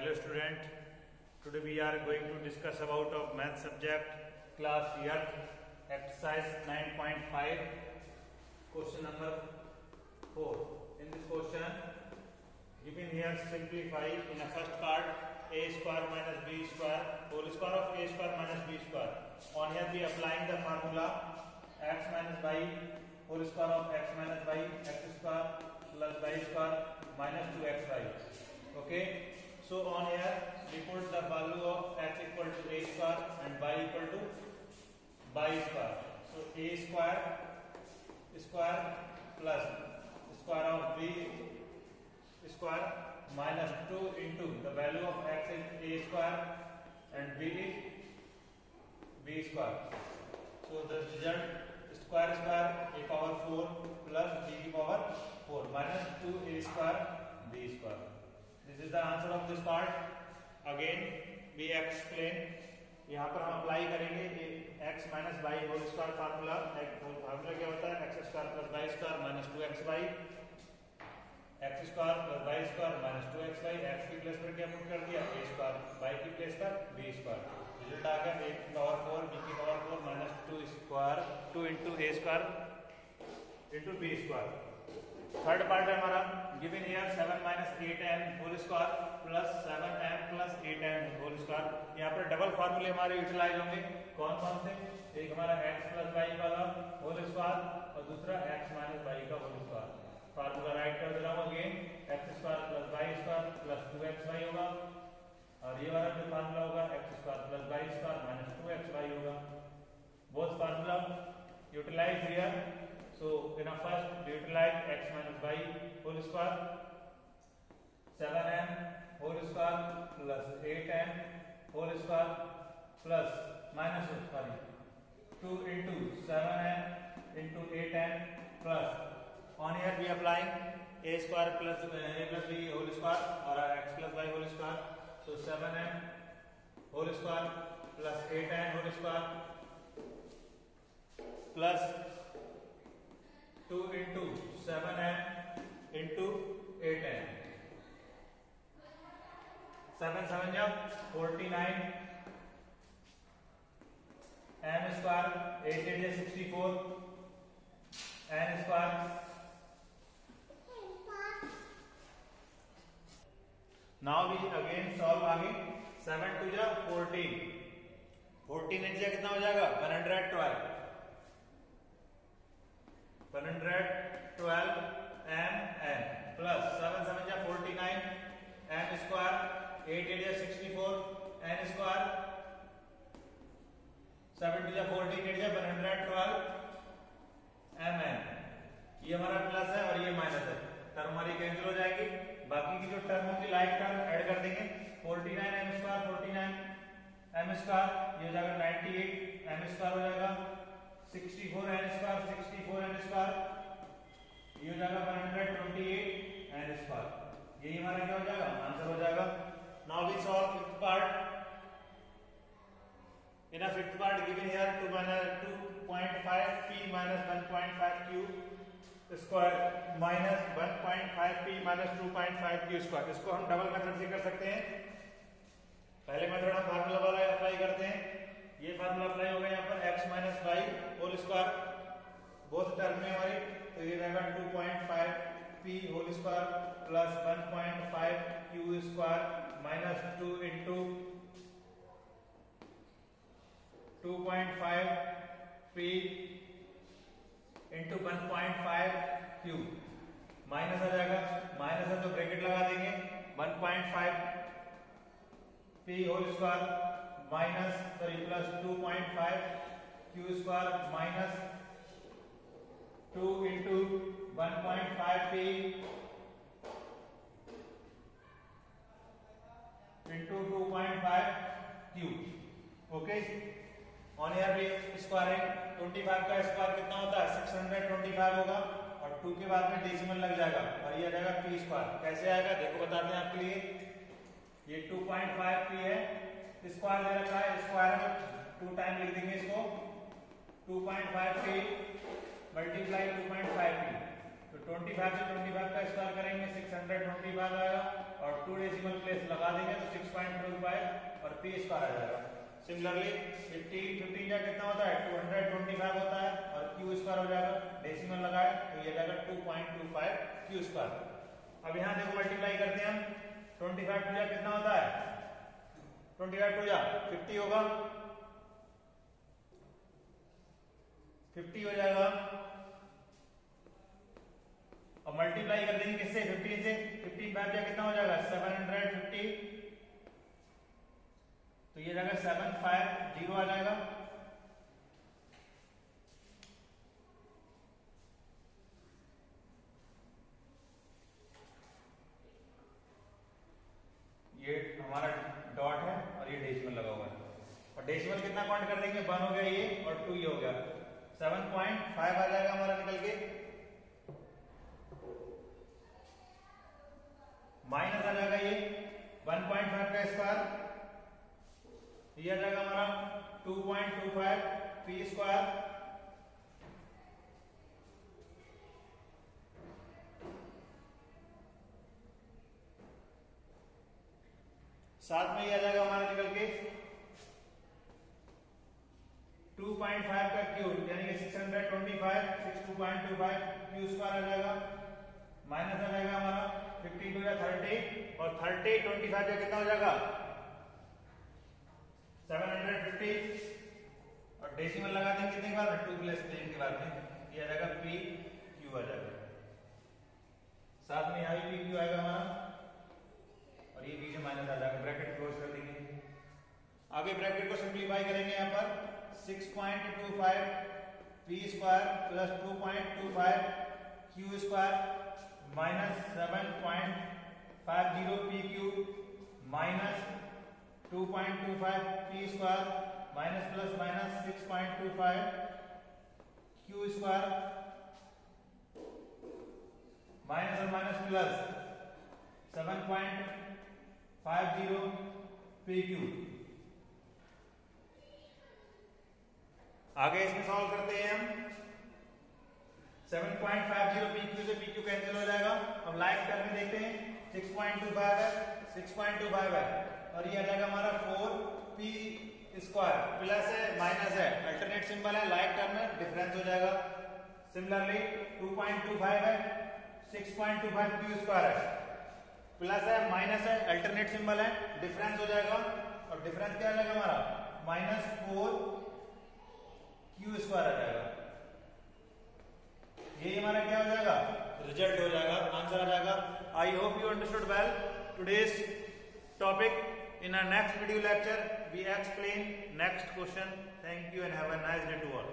hello student. Today we are going to discuss about of math subject class earth exercise 9.5 question number 4 in this question given here simplify in a first part a square minus b square whole square of a square minus b square. On here we applying the formula x minus y whole square of x minus y x square plus y square minus 2xy okay so on here we put the value of x equal to a square and y equal to y square so a square square plus square of b square minus 2 into the value of x is a square and b is b square so the result square square a power 4 plus b power 4 minus 2 a square b square this is the answer of this part. Again, we explain. यहाँ पर हम apply करेंगे x minus Y whole square formula formula क्या होता है? X square plus Y square minus two X Y X square plus Y square minus two X Y X की place पर क्या पुट कर दिया? ए स्क्वायर वाई की place पर बी स्क्वायर रिज़ल्ट आ गया ए की पावर फोर बी की power four minus two square two into A square into B square third part है हमारा given here 7 minus eight m whole square plus seven m plus eight m whole square यहाँ पर double फार्मूले हमारे utilise होंगे। कौन कौन से? एक हमारा x प्लस वाई वाला होल स्क्वायर और दूसरा x माइनस वाई का होल स्क्वायर फार्मूला राइट कर दे रहा हूँ again x square plus y square plus two x y होगा। और ये वाला जो फार्मूला होगा x square plus y square minus two x y होगा। Both formula utilize here So in a first utilize x minus y whole square 7m whole square plus 8m whole square plus minus sorry 2 into 7m into 8m plus on here we applying a square plus a plus b whole square or x plus y whole square so 7m whole square plus 8m whole square plus two into seven m into eight m seven seven जब forty nine. M square eight eight sixty four. N square now we again solve आगे। Seven two जब fourteen. Fourteen eight जो कितना हो जाएगा? One hundred twelve. 112 112 m, n, plus 7 7 ja 49 m square 8 8 ja 64 n square 7 2 ja 14 8 ja 112 m, n. ये हमारा plus है और ये माइनस है। टर्म हमारी कैंसिल हो जाएगी। बाकी की जो टर्म होगी लाइक टर्म ऐड कर देंगे। 49 m स्क्वायर 49 m स्क्वायर ये हो जाएगा 98 m स्क्वायर हो जाएगा। 64 n स्क्वायर 64 n स्क्वायर ये जाएगा 128 n स्क्वायर यही हमारा क्या जाएगा? आंसर जाएगा। Now we solve fifth part in a fifth part given here 2 minus 2.5 p minus 1.5 q square minus 1.5 p minus 2.5 q square इसको हम डबल मेथड से कर सकते हैं। पहले मेथड हम फार्मूला वाला अप्लाई करते हैं ये फार्मूला अप्लाई होगा यहाँ पर x minus y whole square both term में हमारी तो ये रहेगा 2.5 p whole square plus 1.5 q square minus 2 into 2.5 p into 1.5 q. Minus आ जाएगा माइनस है तो ब्रैकेट लगा देंगे 1.5 p whole square minus sorry plus 2.5 q square minus 2 into 1.5 p into 2.5 q. Okay on एयर भी स्क्वायर है. 25 का स्क्वायर कितना होता है? 625 होगा और 2 के बाद में डेसिमल लग जाएगा. और ये आ जाएगा p स्क्वायर कैसे आएगा? देखो, बताते हैं आपके लिए. ये 2.5 p है. स्क्वायर दे रखा है. स्क्वायर टू टाइम लिख देंगे. इसको 2.5 p मल्टीप्लाई 2.5 p. तो 25 से 25 का स्क्वायर करेंगे 625 आएगा और टू डेसिमल प्लेस लगा देंगे तो 6.25 और पी स्क्वायर आ जाएगा। सिमिलरली 15 15 का कितना होता है? 225 होता है और क्यू स्क्वायर हो जाएगा। डेसिमल लगाए तो ये जाएगा 2.25 क्यू स्क्वायर अब यहाँ देखो मल्टीप्लाई करते हैं हम। 25 टू जा कितना होता है? 25 टू जा 50 होगा। 50 हो जाएगा। और मल्टीप्लाई कर देंगे किससे? 15 से। 15 फाइव जा कितना हो जाएगा? 750 तो ये जाएगा सेवन फाइव ज़ीरो आ जाएगा। ये हमारा डॉट है और ये डेसिमल लगा हुआ है। और डेसिमल कितना काउंट कर देंगे? वन हो गया ये और टू ये हो गया। सेवन पॉइंट फाइव आ जाएगा हमारा निकल के। माइनस आ जाएगा ये वन पॉइंट फाइव का स्क्वायर ये आ जाएगा हमारा 2.25 पी स्क्वायर साथ में ये आ जाएगा हमारा निकल के 2.5 का क्यूब यानी कि 625 62.25 क्यू स्क्वायर आ जाएगा। माइनस आ जाएगा हमारा 52 या 30 और 30 25 का कितना हो जाएगा? 750 और डेसिमल लगा देंगे कितने बार? टू प्लस थ्री के बाद में। ये आ जाएगा पी क्यू आ जाएगा। साथ में यहाँ भी पी क्यू आएगा हमारा। और ये बीच में माइनस आ जाएगा। ब्रैकेट क्लोज कर देंगे। आगे ब्रैकेट को सिंप्लीफाई करेंगे यहाँ पर। 6.25 p square plus 2.25 q square minus seven point five zero p q minus 2.25 p square minus plus minus 6.25 q square minus और minus plus 7.50 pq आगे इसमें सॉल्व करते हैं हम। 7.50 pq से pq कैंसिल हो जाएगा। अब लाइक टर्म में देखते हैं। 6.25 है 6.25 है और ये आ जाएगा हमारा फोर पी स्क्वायर प्लस है माइनस है। अल्टरनेट सिंबल है लाइक टर्म में डिफरेंस हो जाएगा। सिमिलरली 2.25 है 6.25 क्यू स्क्वायर है। प्लस है माइनस है अल्टरनेट सिंबल है डिफरेंस हो जाएगा। और डिफरेंस क्या आ जाएगा हमारा? माइनस फोर क्यू स्क्वायर आ जाएगा? ये हमारा क्या हो जाएगा? रिज़ल्ट हो जाएगा आंसर आ जाएगा। I hope you understood well today's topic in next video lecture we explain next question thank you and have a nice day to all